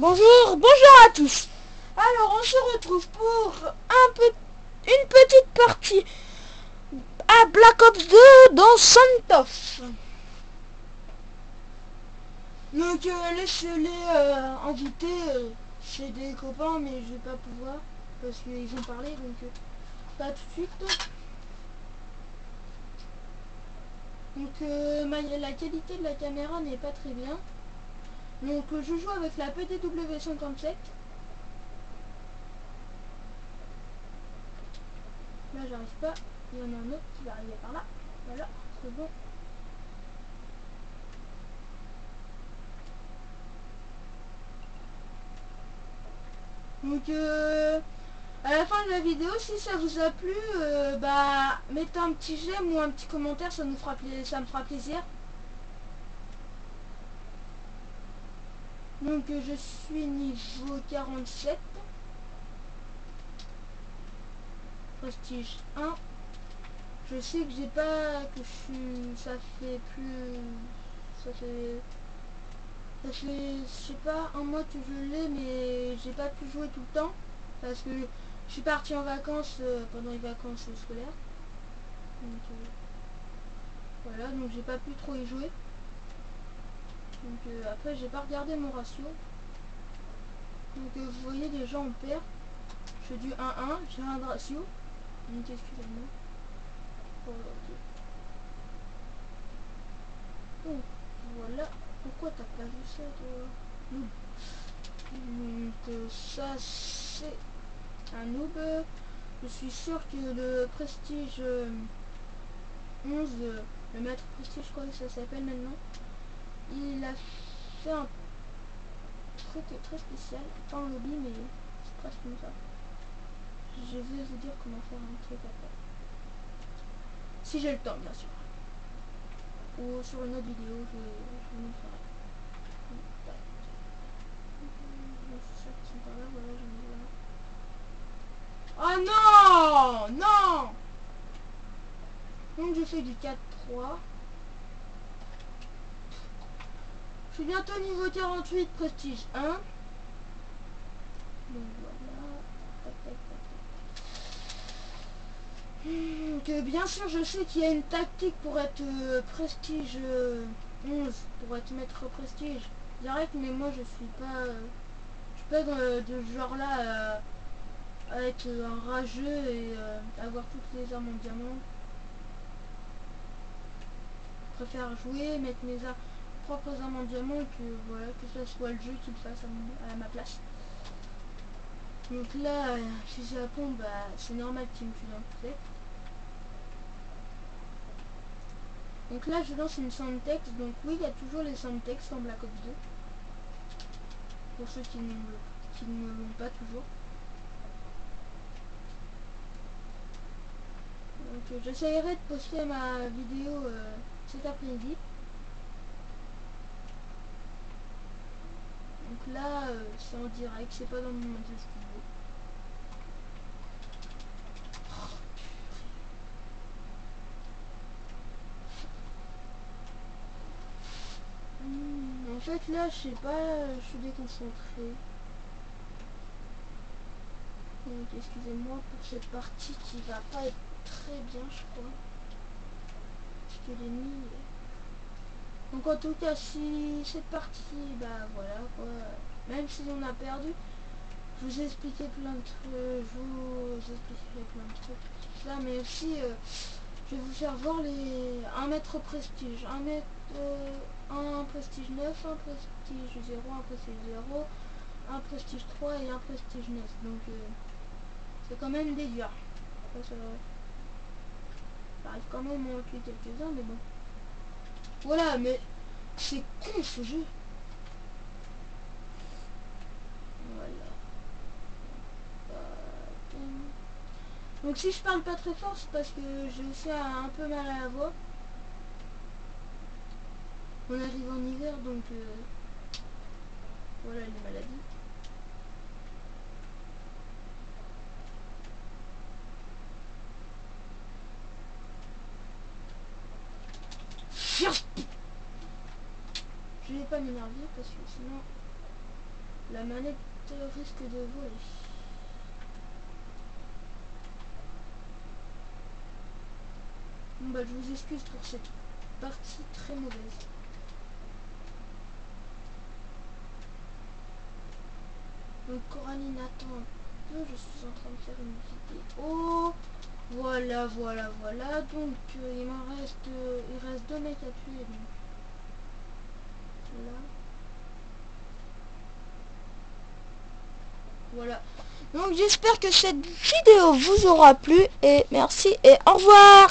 Bonjour, bonjour à tous. Alors on se retrouve pour un peu, une petite partie à Black Ops 2 dans Santos. Donc euh, laissez-les euh, inviter, euh, des copains mais je vais pas pouvoir parce qu'ils ont parlé donc euh, pas tout de suite. Donc euh, la qualité de la caméra n'est pas très bien. Donc je joue avec la PDW57. Là j'arrive pas. Il y en a un autre qui va arriver par là. Voilà, c'est bon. Donc euh, à la fin de la vidéo, si ça vous a plu, euh, bah mettez un petit j'aime ou un petit commentaire, ça me fera plaisir. Donc euh, je suis niveau 47. Prestige 1. Je sais que j'ai pas que je suis ça fait plus ça fait ça fait je sais pas un mois que je l'ai mais j'ai pas pu jouer tout le temps parce que je suis parti en vacances euh, pendant les vacances scolaires. Donc euh, voilà, donc j'ai pas pu trop y jouer. Donc euh, après j'ai pas regardé mon ratio. Donc euh, vous voyez déjà on perd. Je fais du 1-1, j'ai un ratio. Donc excusez-moi. Donc voilà. Pourquoi t'as pas vu ça toi? Donc euh, ça c'est un noob. Je suis sûr que le prestige euh, 11, euh, le maître prestige je crois que ça s'appelle maintenant, il a fait un truc très spécial, pas en lobby mais c'est presque comme ça. Je vais vous dire comment faire un truc après. Si j'ai le temps bien sûr. Ou sur une autre vidéo, je, je vous ferai. Oh non Non Donc je fais du 4-3. Je suis bientôt niveau 48, prestige 1. Donc voilà. Donc euh, bien sûr je sais qu'il y a une tactique pour être euh, prestige euh, 11, pour être maître prestige direct, mais moi je suis pas... euh, je suis pas de, ce genre là à être un rageux et euh, avoir toutes les armes en diamant. Je préfère jouer, mettre mes ar- en diamant et que voilà, que ce soit le jeu qui le fasse à, ma place. Donc là, si j'ai la bah, c'est normal qu'il me tue dans. Donc là, je lance une sound text. Donc oui, il y a toujours les sound text en Black Ops 2. Pour ceux qui, n'ont- qui ne l'ont pas toujours. Donc euh, j'essayerai de poster ma vidéo euh, cet après-midi. Donc là, euh, c'est en direct, c'est pas dans mon montage studio. Hmm, en fait là, je sais pas, euh, je suis déconcentré. Donc excusez-moi pour cette partie qui va pas être très bien, je crois. Parce que l'ennemi... est- Donc en tout cas, si cette partie, bah voilà quoi, même si on a perdu, je vous ai expliqué plein de trucs, je vous expliquerai plein de trucs, ça, mais aussi, euh, je vais vous faire voir les... un mètre prestige, un mètre... euh, un prestige 9, un prestige 0, un prestige 0, un prestige 3 et un prestige 9. Donc euh, c'est quand même des durs. J'arrive quand même à en tuer quelques-uns, mais bon. Voilà, mais c'est con ce jeu. Voilà. Donc si je parle pas très fort, c'est parce que j'ai aussi un, un peu mal à la voix. On arrive en hiver, donc euh, voilà les maladies. Je vais pas m'énerver parce que sinon La manette risque de voler. Bon bah je vous excuse pour cette partie très mauvaise. Donc Coraline attend je suis en train de faire une vidéo. Voilà, voilà, voilà. Donc euh, il m'en reste, euh, il reste deux mecs à tuer. Voilà. Donc j'espère que cette vidéo vous aura plu et merci et au revoir